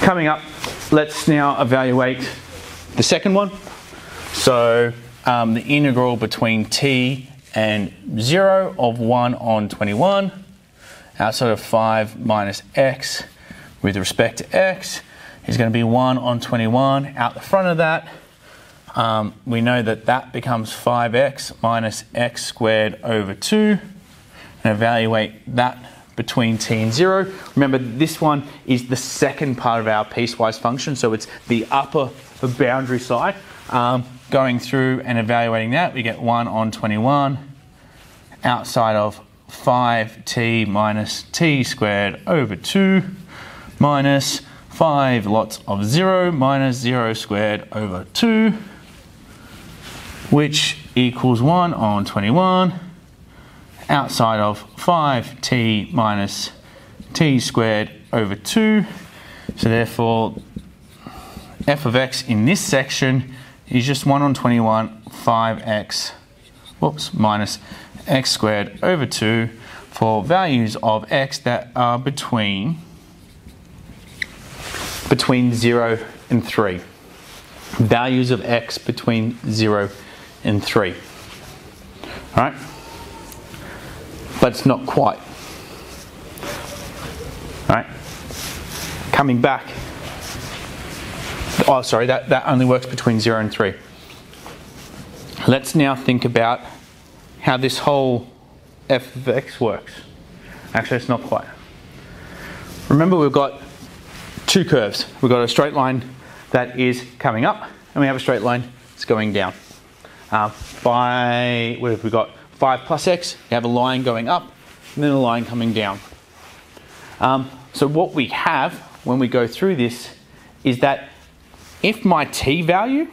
Coming up, let's now evaluate the second one. So um, the integral between t and 0 of 1 on 21 outside of 5 minus x with respect to x is going to be 1 on 21. Out the front of that, um, we know that that becomes 5x minus x squared over 2. And evaluate that between t and 0. Remember, this one is the second part of our piecewise function, so it's the upper boundary side. Um, going through and evaluating that, we get 1 on 21 outside of 5t minus t squared over 2 minus 5 lots of 0 minus 0 squared over 2, which equals 1 on 21 outside of 5t minus t squared over 2. So therefore, f of x in this section is just 1 on 21, 5x, whoops, minus x squared over 2 for values of x that are between between 0 and 3. Values of x between 0 and 3. All right? But it's not quite. All right? Coming back. Oh, sorry, that, that only works between 0 and 3. Let's now think about how this whole f of x works. Actually, it's not quite. Remember, we've got two curves. We've got a straight line that is coming up, and we have a straight line that's going down. Uh, by, what have we got? 5 plus x, you have a line going up, and then a line coming down. Um, so what we have when we go through this is that if my t value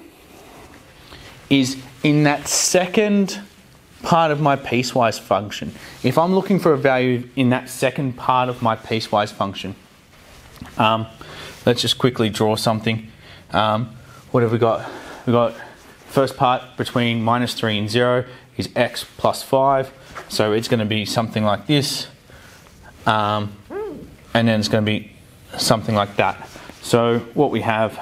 is in that second part of my piecewise function. If I'm looking for a value in that second part of my piecewise function, um, let's just quickly draw something. Um, what have we got? We've got first part between minus 3 and 0 is x plus 5. So it's going to be something like this. Um, and then it's going to be something like that. So what we have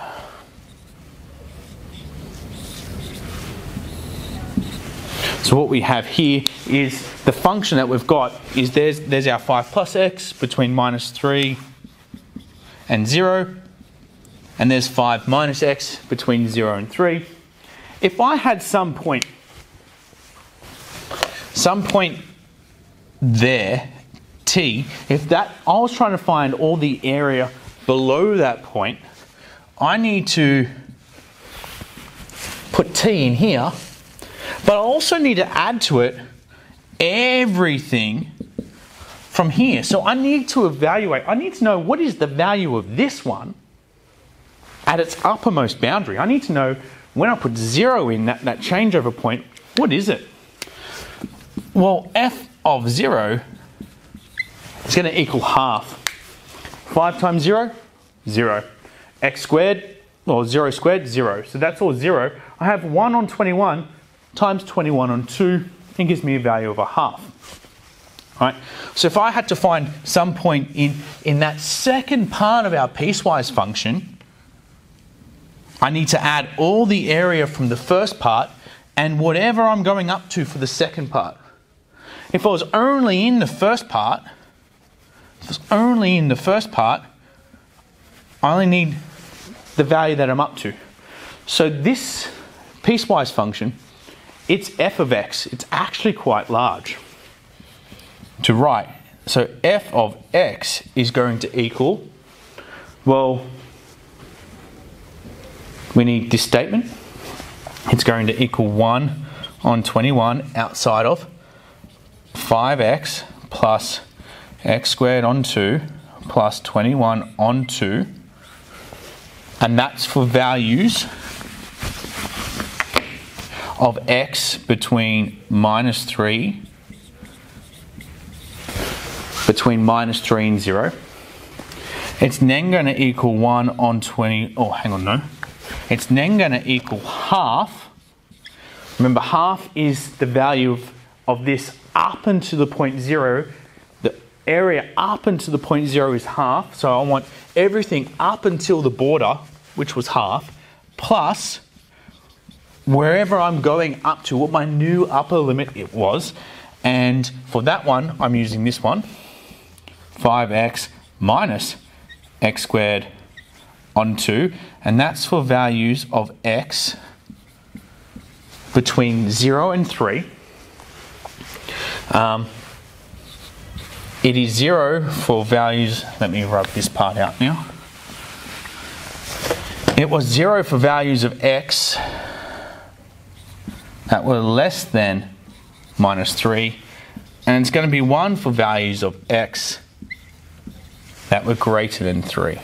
So what we have here is the function that we've got is there's, there's our 5 plus x between minus 3 and 0. And there's 5 minus x between 0 and 3. If I had some point, some point there, t, if that, I was trying to find all the area below that point, I need to put t in here but I also need to add to it everything from here. So I need to evaluate, I need to know what is the value of this one at its uppermost boundary. I need to know when I put zero in that, that changeover point, what is it? Well, f of zero is going to equal half. 5 times 0, 0. x squared, or 0 squared, 0. So that's all 0. I have 1 on 21 times 21 on 2 and gives me a value of a half. Right? So if I had to find some point in, in that second part of our piecewise function, I need to add all the area from the first part and whatever I'm going up to for the second part. If I was only in the first part, if was only in the first part, I only need the value that I'm up to. So this piecewise function its f of x, it's actually quite large to write. So f of x is going to equal, well, we need this statement. It's going to equal 1 on 21 outside of 5x plus x squared on 2 plus 21 on 2. And that's for values of x between minus 3 between minus 3 and 0. It's then going to equal 1 on 20. Oh, hang on, no. It's then going to equal half. Remember, half is the value of, of this up until the point 0, the area up until the point zero is half. So I want everything up until the border, which was half, plus wherever I'm going up to, what my new upper limit it was. And for that one, I'm using this one, 5x minus x squared on 2. And that's for values of x between 0 and 3. Um, it is 0 for values, let me rub this part out now. It was 0 for values of x that were less than minus 3, and it's going to be 1 for values of x that were greater than 3.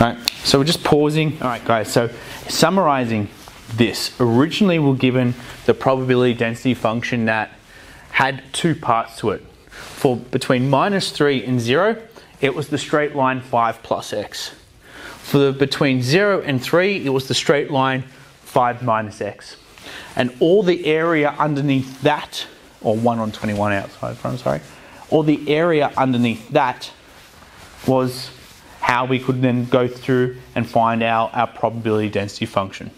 All right, so we're just pausing. All right, guys, so summarizing this. Originally, we're given the probability density function that had two parts to it. For between minus 3 and 0, it was the straight line 5 plus x. For the, between 0 and 3, it was the straight line 5 minus x. And all the area underneath that, or 1 on 21 outside, I'm sorry, all the area underneath that was how we could then go through and find our, our probability density function.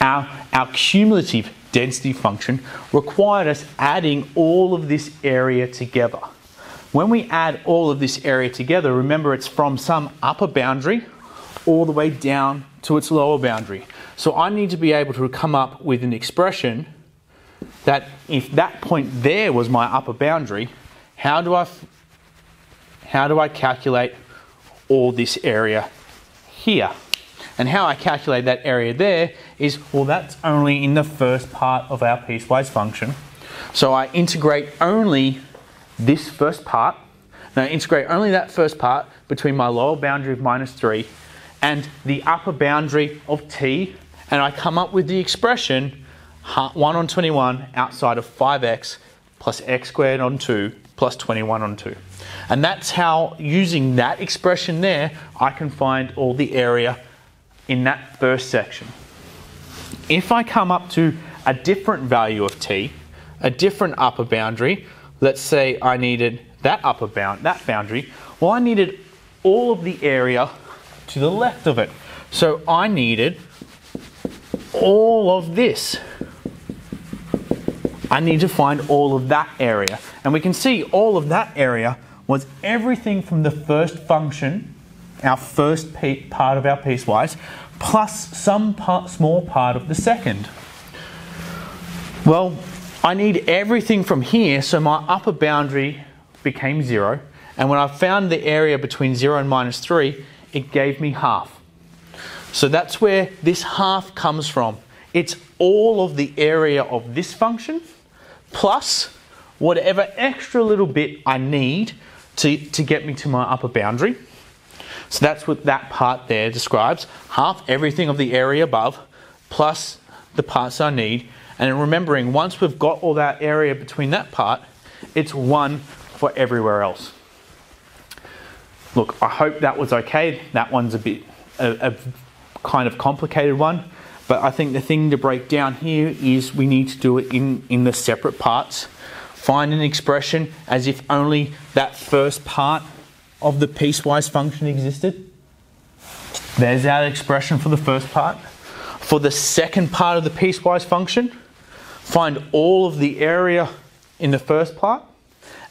Our, our cumulative density function required us adding all of this area together. When we add all of this area together, remember it's from some upper boundary all the way down to its lower boundary. So I need to be able to come up with an expression that if that point there was my upper boundary, how do I, how do I calculate all this area here? And how I calculate that area there is, well, that's only in the first part of our piecewise function. So I integrate only this first part. Now I integrate only that first part between my lower boundary of minus 3 and the upper boundary of t, and I come up with the expression 1 on 21 outside of 5x plus x squared on 2 plus 21 on 2. And that's how, using that expression there, I can find all the area in that first section. If I come up to a different value of t, a different upper boundary, let's say I needed that upper bound, that boundary, well I needed all of the area to the left of it. So I needed all of this. I need to find all of that area. And we can see all of that area was everything from the first function our first part of our piecewise, plus some part, small part of the second. Well, I need everything from here, so my upper boundary became zero. And when I found the area between zero and minus three, it gave me half. So that's where this half comes from. It's all of the area of this function plus whatever extra little bit I need to, to get me to my upper boundary. So that's what that part there describes. Half everything of the area above plus the parts I need. And remembering, once we've got all that area between that part, it's one for everywhere else. Look, I hope that was okay. That one's a bit a, a kind of complicated one. But I think the thing to break down here is we need to do it in, in the separate parts. Find an expression as if only that first part of the piecewise function existed. There's our expression for the first part. For the second part of the piecewise function, find all of the area in the first part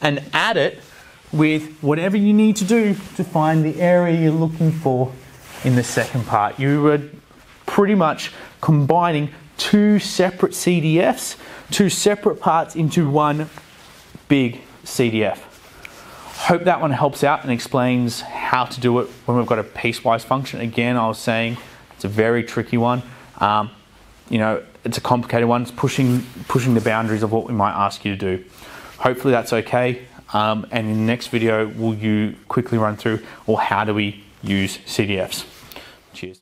and add it with whatever you need to do to find the area you're looking for in the second part. You were pretty much combining two separate CDFs, two separate parts into one big CDF. Hope that one helps out and explains how to do it when we've got a piecewise function. Again, I was saying it's a very tricky one. Um, you know, it's a complicated one. It's pushing pushing the boundaries of what we might ask you to do. Hopefully that's okay. Um, and in the next video, will you quickly run through, or how do we use CDFs? Cheers.